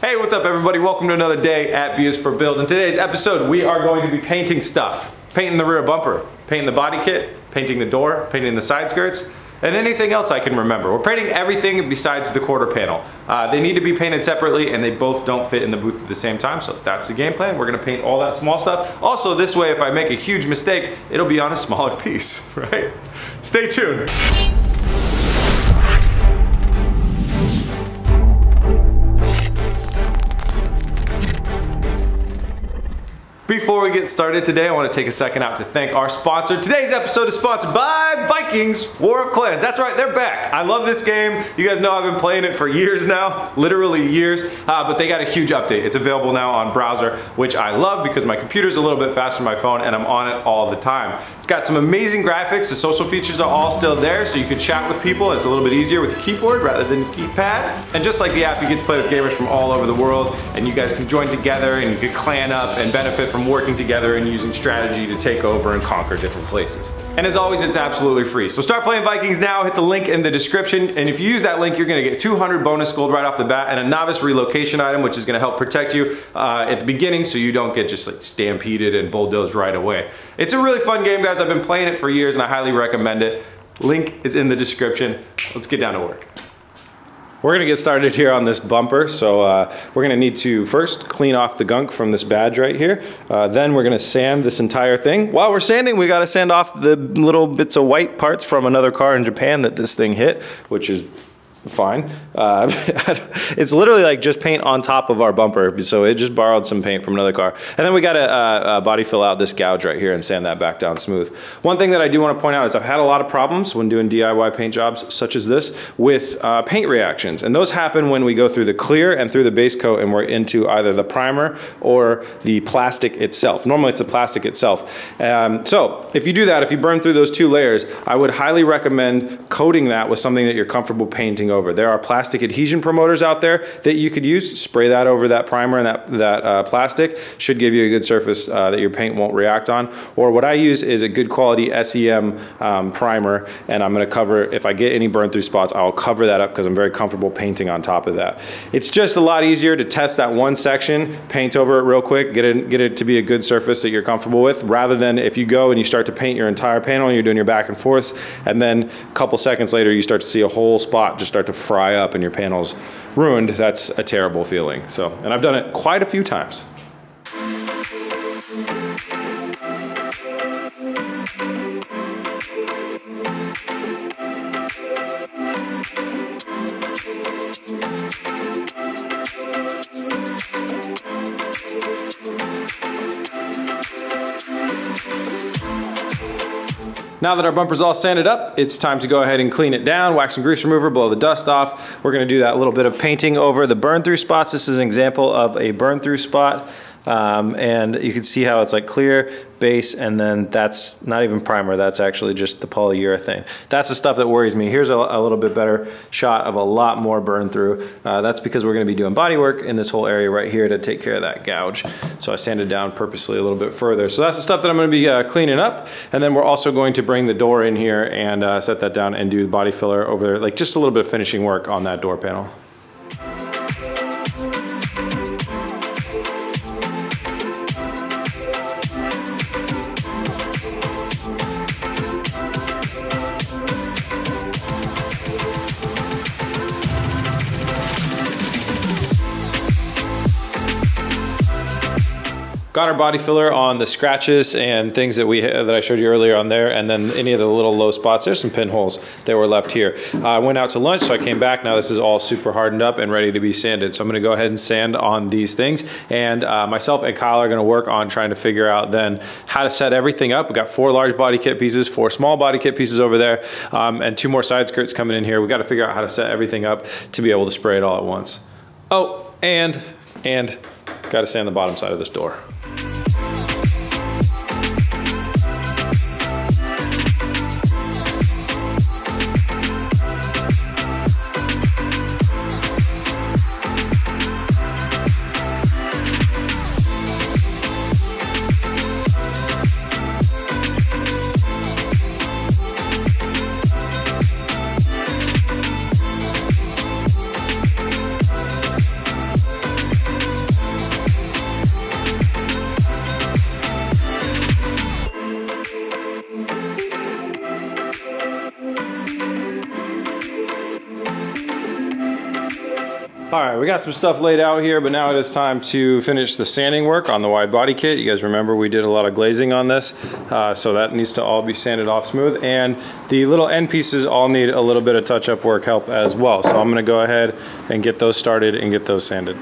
Hey, what's up everybody? Welcome to another day at is for Build. In today's episode, we are going to be painting stuff. Painting the rear bumper, painting the body kit, painting the door, painting the side skirts, and anything else I can remember. We're painting everything besides the quarter panel. Uh, they need to be painted separately and they both don't fit in the booth at the same time, so that's the game plan. We're gonna paint all that small stuff. Also, this way, if I make a huge mistake, it'll be on a smaller piece, right? Stay tuned. Before we get started today, I want to take a second out to thank our sponsor. Today's episode is sponsored by Vikings War of Clans. That's right, they're back. I love this game. You guys know I've been playing it for years now, literally years, uh, but they got a huge update. It's available now on browser, which I love because my computer's a little bit faster than my phone and I'm on it all the time. It's got some amazing graphics. The social features are all still there, so you can chat with people. It's a little bit easier with the keyboard rather than keypad. And just like the app, you get to play with gamers from all over the world and you guys can join together and you can clan up and benefit from from working together and using strategy to take over and conquer different places. And as always, it's absolutely free. So start playing Vikings now, hit the link in the description, and if you use that link, you're gonna get 200 bonus gold right off the bat and a novice relocation item, which is gonna help protect you uh, at the beginning so you don't get just like stampeded and bulldozed right away. It's a really fun game, guys. I've been playing it for years and I highly recommend it. Link is in the description. Let's get down to work. We're gonna get started here on this bumper. So uh, we're gonna need to first clean off the gunk from this badge right here. Uh, then we're gonna sand this entire thing. While we're sanding, we gotta sand off the little bits of white parts from another car in Japan that this thing hit, which is fine. Uh, it's literally like just paint on top of our bumper. So it just borrowed some paint from another car. And then we got to uh, body fill out this gouge right here and sand that back down smooth. One thing that I do want to point out is I've had a lot of problems when doing DIY paint jobs such as this with uh, paint reactions. And those happen when we go through the clear and through the base coat and we're into either the primer or the plastic itself. Normally it's the plastic itself. Um, so if you do that, if you burn through those two layers, I would highly recommend coating that with something that you're comfortable painting over. There are plastic adhesion promoters out there that you could use. Spray that over that primer and that, that uh, plastic. Should give you a good surface uh, that your paint won't react on. Or what I use is a good quality SEM um, primer and I'm gonna cover, if I get any burn through spots, I'll cover that up because I'm very comfortable painting on top of that. It's just a lot easier to test that one section, paint over it real quick, get it, get it to be a good surface that you're comfortable with, rather than if you go and you start to paint your entire panel, and you're doing your back and forths, and then a couple seconds later you start to see a whole spot just start to fry up and your panel's ruined, that's a terrible feeling. So, and I've done it quite a few times. Now that our bumper's all sanded up, it's time to go ahead and clean it down, wax and grease remover, blow the dust off. We're gonna do that little bit of painting over the burn through spots. This is an example of a burn through spot. Um, and you can see how it's like clear, base, and then that's not even primer, that's actually just the polyurethane. That's the stuff that worries me. Here's a, a little bit better shot of a lot more burn through. Uh, that's because we're gonna be doing body work in this whole area right here to take care of that gouge. So I sanded down purposely a little bit further. So that's the stuff that I'm gonna be uh, cleaning up. And then we're also going to bring the door in here and uh, set that down and do the body filler over there, like just a little bit of finishing work on that door panel. Got our body filler on the scratches and things that we that I showed you earlier on there, and then any of the little low spots. There's some pinholes that were left here. Uh, I went out to lunch, so I came back. Now this is all super hardened up and ready to be sanded. So I'm gonna go ahead and sand on these things. And uh, myself and Kyle are gonna work on trying to figure out then how to set everything up. We got four large body kit pieces, four small body kit pieces over there, um, and two more side skirts coming in here. We got to figure out how to set everything up to be able to spray it all at once. Oh, and, and got to sand the bottom side of this door. All right, we got some stuff laid out here, but now it is time to finish the sanding work on the wide body kit. You guys remember we did a lot of glazing on this, uh, so that needs to all be sanded off smooth. And the little end pieces all need a little bit of touch-up work help as well. So I'm gonna go ahead and get those started and get those sanded.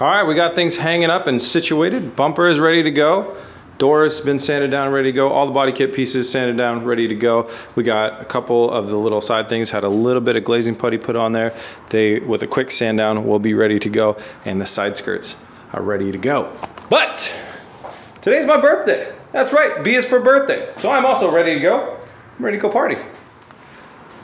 All right, we got things hanging up and situated. Bumper is ready to go. Door has been sanded down, ready to go. All the body kit pieces sanded down, ready to go. We got a couple of the little side things, had a little bit of glazing putty put on there. They, with a quick sand down, will be ready to go. And the side skirts are ready to go. But today's my birthday. That's right, B is for birthday. So I'm also ready to go. I'm ready to go party.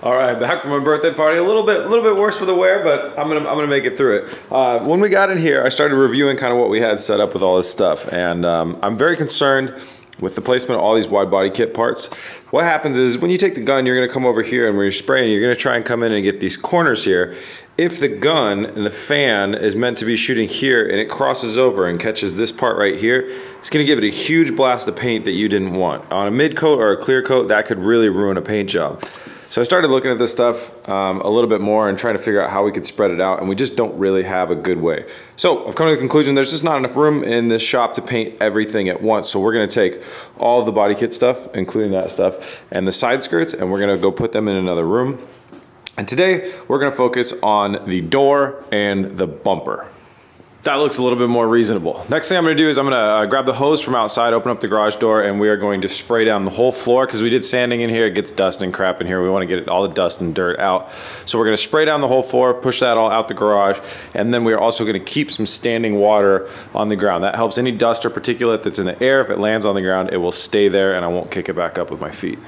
All right, back from my birthday party. A little bit, a little bit worse for the wear, but I'm gonna, I'm gonna make it through it. Uh, when we got in here, I started reviewing kind of what we had set up with all this stuff, and um, I'm very concerned with the placement of all these wide body kit parts. What happens is when you take the gun, you're gonna come over here, and when you're spraying, you're gonna try and come in and get these corners here. If the gun and the fan is meant to be shooting here and it crosses over and catches this part right here, it's gonna give it a huge blast of paint that you didn't want. On a mid coat or a clear coat, that could really ruin a paint job. So I started looking at this stuff um, a little bit more and trying to figure out how we could spread it out and we just don't really have a good way. So I've come to the conclusion there's just not enough room in this shop to paint everything at once. So we're gonna take all the body kit stuff, including that stuff, and the side skirts and we're gonna go put them in another room. And today we're gonna focus on the door and the bumper. That looks a little bit more reasonable. Next thing I'm gonna do is I'm gonna uh, grab the hose from outside, open up the garage door, and we are going to spray down the whole floor because we did sanding in here. It gets dust and crap in here. We wanna get all the dust and dirt out. So we're gonna spray down the whole floor, push that all out the garage, and then we are also gonna keep some standing water on the ground. That helps any dust or particulate that's in the air. If it lands on the ground, it will stay there and I won't kick it back up with my feet.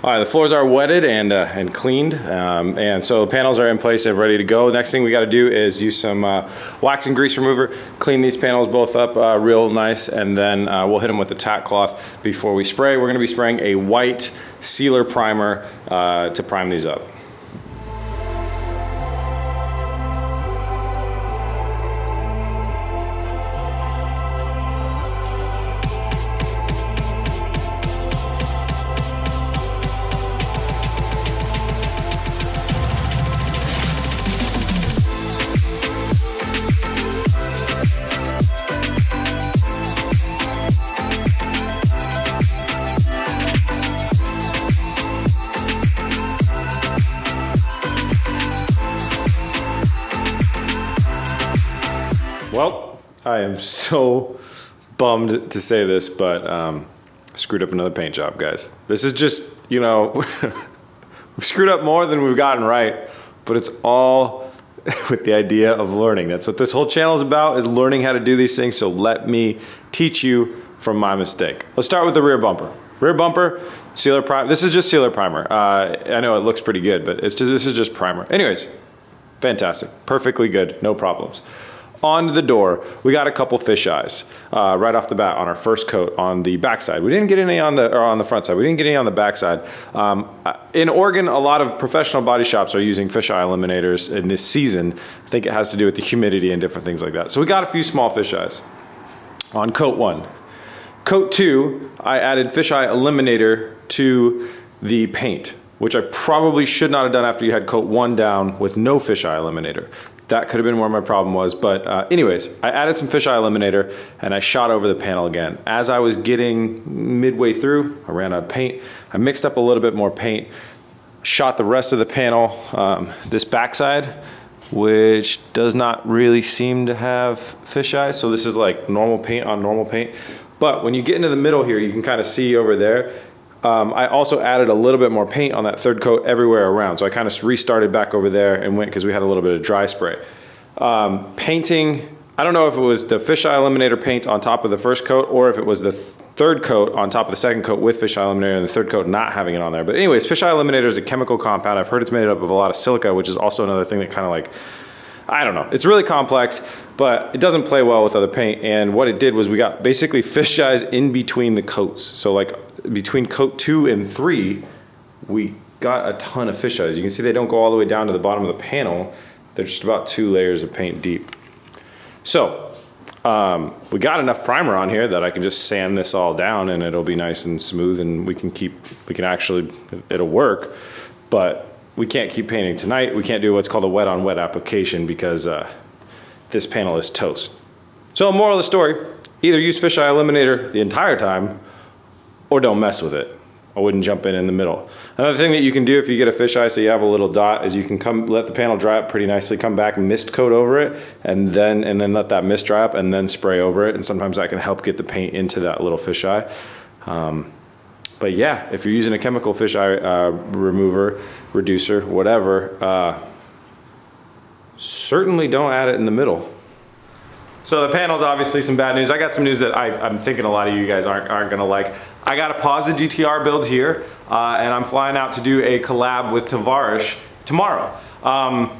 All right, the floors are wetted and uh, and cleaned, um, and so the panels are in place and ready to go. Next thing we got to do is use some uh, wax and grease remover, clean these panels both up uh, real nice, and then uh, we'll hit them with the tack cloth before we spray. We're going to be spraying a white sealer primer uh, to prime these up. Well, I am so bummed to say this, but um, screwed up another paint job, guys. This is just, you know, we've screwed up more than we've gotten right, but it's all with the idea of learning. That's what this whole channel is about, is learning how to do these things. So let me teach you from my mistake. Let's start with the rear bumper. Rear bumper, sealer primer. This is just sealer primer. Uh, I know it looks pretty good, but it's just, this is just primer. Anyways, fantastic, perfectly good, no problems on the door, we got a couple fish eyes uh, right off the bat on our first coat on the backside. We didn't get any on the or on the front side. We didn't get any on the backside. Um, uh, in Oregon, a lot of professional body shops are using fish eye eliminators in this season. I think it has to do with the humidity and different things like that. So we got a few small fish eyes on coat one. Coat two, I added fish eye eliminator to the paint which I probably should not have done after you had coat one down with no fisheye eliminator. That could have been where my problem was. But uh, anyways, I added some fisheye eliminator and I shot over the panel again. As I was getting midway through, I ran out of paint. I mixed up a little bit more paint, shot the rest of the panel, um, this backside, which does not really seem to have fisheye. So this is like normal paint on normal paint. But when you get into the middle here, you can kind of see over there, um, I also added a little bit more paint on that third coat everywhere around. So I kind of restarted back over there and went because we had a little bit of dry spray. Um, painting, I don't know if it was the fisheye eliminator paint on top of the first coat or if it was the th third coat on top of the second coat with fisheye eliminator and the third coat not having it on there. But anyways, fisheye eliminator is a chemical compound. I've heard it's made up of a lot of silica, which is also another thing that kind of like I don't know. It's really complex, but it doesn't play well with other paint. And what it did was we got basically fish eyes in between the coats. So like between coat two and three, we got a ton of fish eyes. You can see they don't go all the way down to the bottom of the panel. They're just about two layers of paint deep. So um, we got enough primer on here that I can just sand this all down and it'll be nice and smooth and we can keep, we can actually, it'll work. But we can't keep painting tonight. We can't do what's called a wet on wet application because uh, this panel is toast. So moral of the story, either use fisheye eliminator the entire time or don't mess with it. I wouldn't jump in in the middle. Another thing that you can do if you get a fisheye so you have a little dot is you can come let the panel dry up pretty nicely, come back mist coat over it, and then and then let that mist dry up and then spray over it. And sometimes that can help get the paint into that little fisheye. Um, but yeah, if you're using a chemical fisheye uh, remover, reducer, whatever, uh, certainly don't add it in the middle. So the panel's obviously some bad news. I got some news that I, am thinking a lot of you guys aren't, aren't gonna like. I got to pause the GTR build here, uh, and I'm flying out to do a collab with Tavarish tomorrow. Um,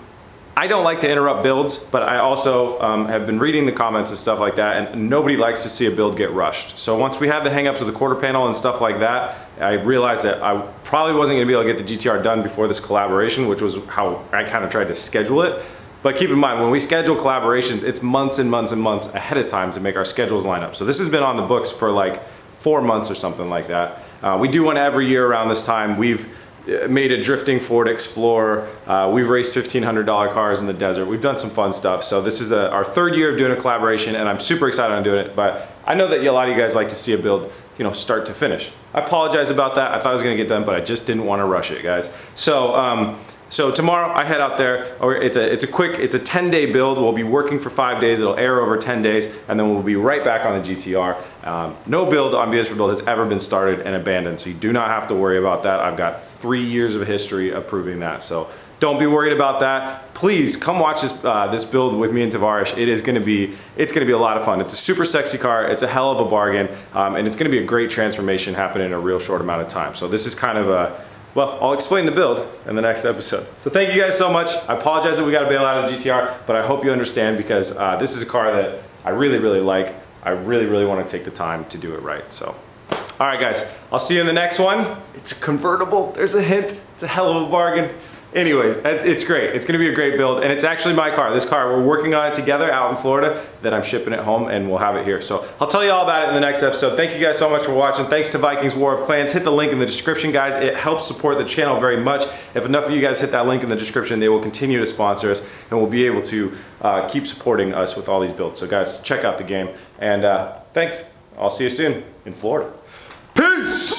I don't like to interrupt builds, but I also um, have been reading the comments and stuff like that, and nobody likes to see a build get rushed. So once we had the hangups with the quarter panel and stuff like that, I realized that I probably wasn't gonna be able to get the GTR done before this collaboration, which was how I kind of tried to schedule it. But keep in mind, when we schedule collaborations, it's months and months and months ahead of time to make our schedules line up. So this has been on the books for like four months or something like that. Uh, we do one every year around this time. We've made a drifting Ford Explorer. Uh, we've raced $1,500 cars in the desert. We've done some fun stuff. So this is the, our third year of doing a collaboration and I'm super excited on doing it. But I know that a lot of you guys like to see a build, you know, start to finish. I apologize about that. I thought I was gonna get done, but I just didn't wanna rush it, guys. So, um, so tomorrow I head out there, or it's a, it's a quick, it's a 10 day build. We'll be working for five days. It'll air over 10 days and then we'll be right back on the GTR. Um, no build on BS for Build has ever been started and abandoned. So you do not have to worry about that. I've got three years of history of proving that. So don't be worried about that. Please come watch this uh, this build with me and Tavarish. It is going to be it's going to be a lot of fun. It's a super sexy car. It's a hell of a bargain, um, and it's going to be a great transformation happen in a real short amount of time. So this is kind of a well, I'll explain the build in the next episode. So thank you guys so much. I apologize that we got to bail out of the GTR, but I hope you understand because uh, this is a car that I really, really like. I really, really want to take the time to do it right. So, all right, guys, I'll see you in the next one. It's a convertible. There's a hint. It's a hell of a bargain. Anyways, it's great. It's gonna be a great build and it's actually my car. This car, we're working on it together out in Florida, then I'm shipping it home and we'll have it here. So I'll tell you all about it in the next episode. Thank you guys so much for watching. Thanks to Vikings War of Clans. Hit the link in the description, guys. It helps support the channel very much. If enough of you guys hit that link in the description, they will continue to sponsor us and we'll be able to uh, keep supporting us with all these builds. So guys, check out the game and uh, thanks. I'll see you soon in Florida. Peace!